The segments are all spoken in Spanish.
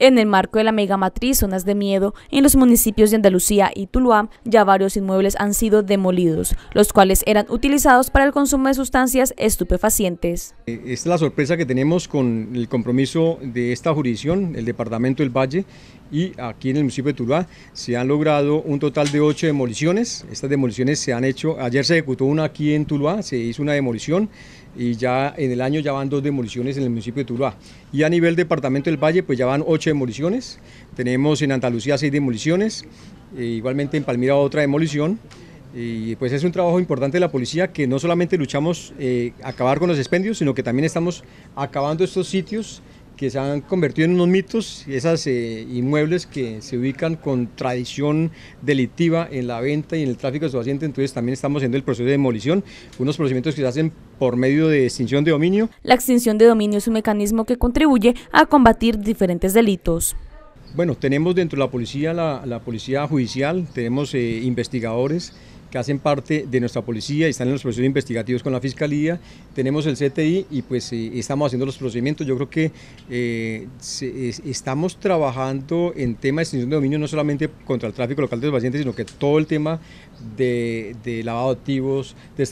En el marco de la megamatriz Zonas de Miedo, en los municipios de Andalucía y Tuluá, ya varios inmuebles han sido demolidos, los cuales eran utilizados para el consumo de sustancias estupefacientes. Esta es la sorpresa que tenemos con el compromiso de esta jurisdicción, el Departamento del Valle, y aquí en el municipio de Tuluá se han logrado un total de ocho demoliciones. Estas demoliciones se han hecho, ayer se ejecutó una aquí en Tuluá, se hizo una demolición y ya en el año ya van dos demoliciones en el municipio de Tuluá. Y a nivel departamento del Valle pues ya van ocho demoliciones, tenemos en Andalucía seis demoliciones, e igualmente en Palmira otra demolición. Y pues es un trabajo importante de la policía que no solamente luchamos eh, acabar con los expendios, sino que también estamos acabando estos sitios que se han convertido en unos mitos, esos eh, inmuebles que se ubican con tradición delictiva en la venta y en el tráfico de estupefacientes, entonces también estamos haciendo el proceso de demolición, unos procedimientos que se hacen por medio de extinción de dominio. La extinción de dominio es un mecanismo que contribuye a combatir diferentes delitos. Bueno, tenemos dentro de la policía, la, policía judicial, tenemos eh, investigadores, que hacen parte de nuestra policía y están en los procesos investigativos con la Fiscalía. Tenemos el CTI y pues eh, estamos haciendo los procedimientos. Yo creo que eh, estamos trabajando en tema de extinción de dominio no solamente contra el tráfico local de los pacientes, sino que todo el tema de, lavado de activos, de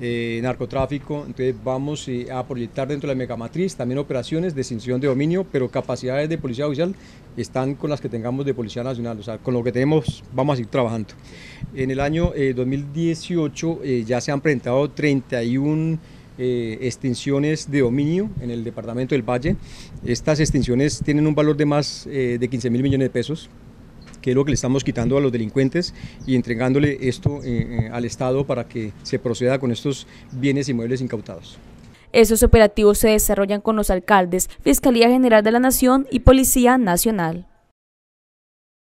eh, narcotráfico. Entonces vamos a proyectar dentro de la megamatriz también operaciones de extinción de dominio, pero capacidades de policía judicial están con las que tengamos de Policía Nacional, o sea, con lo que tenemos vamos a seguir trabajando. En el año 2018 eh, eh, ya se han presentado 31 eh, extinciones de dominio en el departamento del Valle. Estas extinciones tienen un valor de más de 15 mil millones de pesos que es lo que le estamos quitando a los delincuentes y entregándole esto al Estado para que se proceda con estos bienes inmuebles incautados. Esos operativos se desarrollan con los alcaldes, Fiscalía General de la Nación y Policía Nacional.